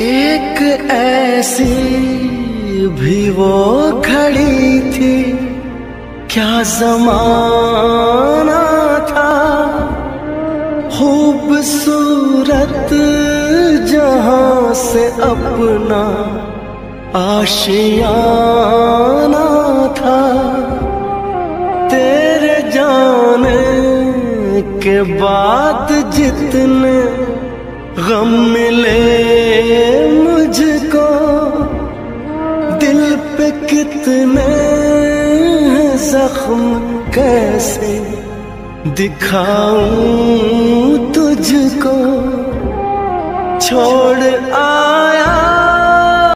एक ऐसी भी वो खड़ी थी, क्या जमाना था? खूबसूरत जहाँ से अपना आशियाना था। तेरे जाने के बाद जितने गम मिले कितने जख्म कैसे दिखाऊँ तुझको? छोड़ आया